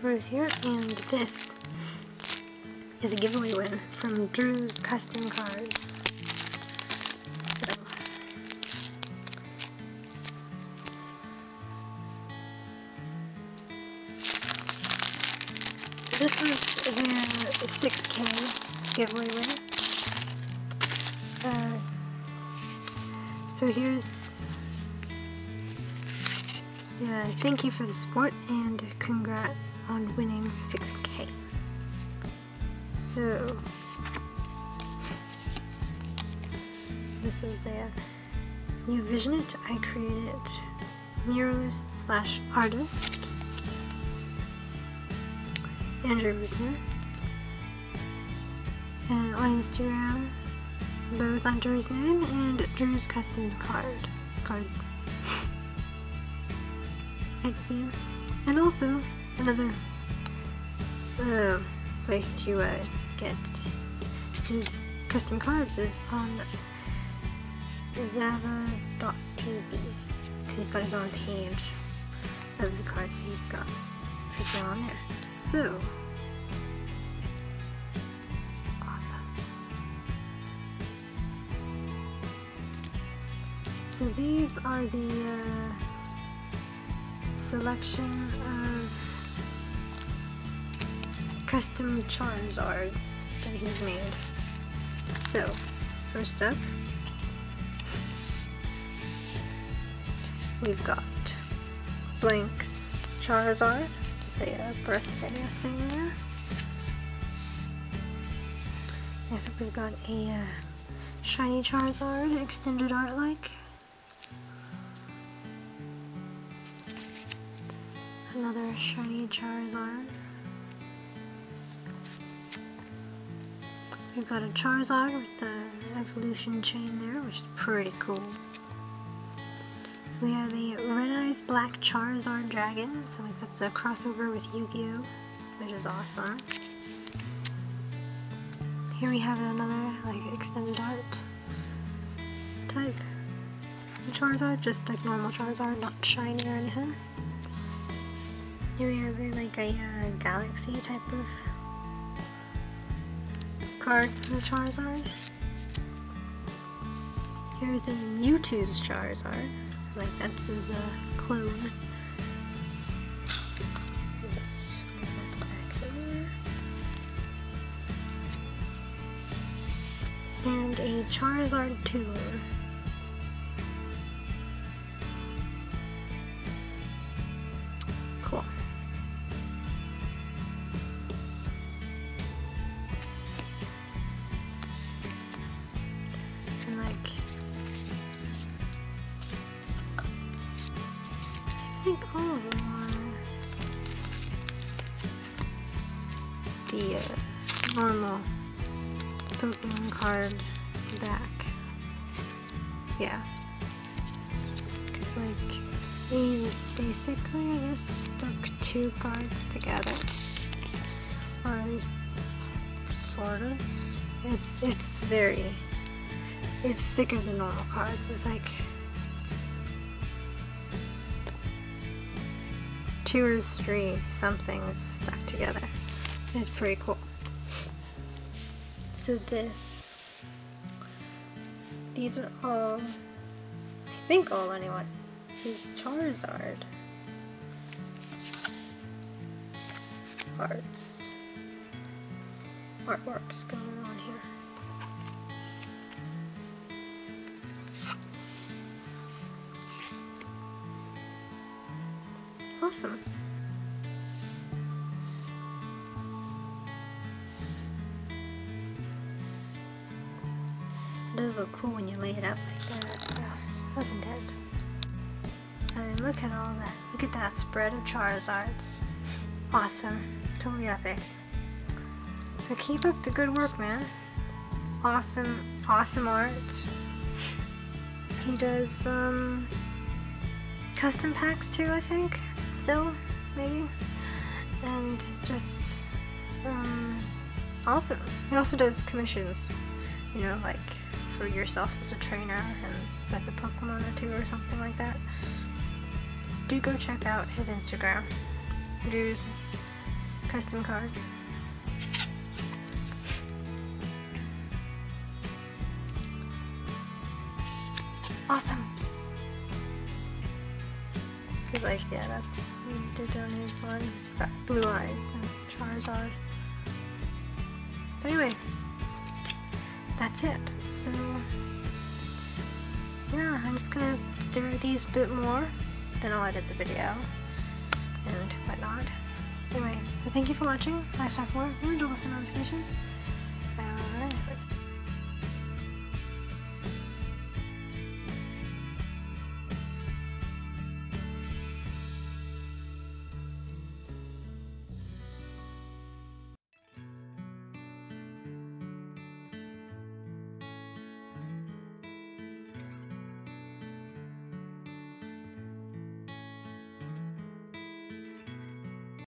Ruth here, and this is a giveaway win from Drew's Custom Cards. So, this was their 6K giveaway win. Uh, so here's yeah, thank you for the support and congrats on winning 6k. So, this is a You Vision It, I created muralist slash artist, Andrew Rudner. And on Instagram, both on Drew's name and Drew's custom card cards. Etsy, and also another uh, place to uh, get his custom cards is on Zaba.tv he's got his own page of the cards he's got for sale on there. So, awesome. So these are the uh, selection of custom Charizards that he's made. So, first up, we've got Blaine's Charizard with a birthday thing there. Next up we've got a uh, shiny Charizard, extended art Another shiny Charizard. We've got a Charizard with the evolution chain there, which is pretty cool. We have a Red Eyes Black Charizard Dragon, so like that's a crossover with Yu-Gi-Oh! which is awesome. Here we have another like extended art type Charizard, just like normal Charizard, not shiny or anything. Here we have like a uh, galaxy type of card for Charizard. Here's a Mewtwo's Charizard. It's like that's his uh, clone. And a Charizard Tour. Think all of them are the uh, normal Pokemon card back. Yeah. Because like, these basically, I guess, stuck two cards together. Or at least, sort of. It's, it's very, it's thicker than normal cards. It's like two or three something stuck together. It's pretty cool. So this, these are all, I think all anyway, is Charizard arts, artworks going on here. Awesome. It does look cool when you lay it out like that, yeah, doesn't it? I mean, look at all that. Look at that spread of Charizards. Awesome. Totally epic. So keep up the good work, man. Awesome, awesome art. He does, um, custom packs too, I think. Still, maybe. And just, um, awesome. He also does commissions, you know, like for yourself as a trainer and like a Pokemon or two or something like that. Do go check out his Instagram. Drew's custom cards. Awesome! Cause like, yeah, that's Ditto's one. He's got blue eyes and Charizard. But anyway, that's it. So, yeah, I'm just gonna stare at these a bit more, then I'll edit the video and whatnot. Anyway, so thank you for watching. Nice talk more. Remember to look for notifications.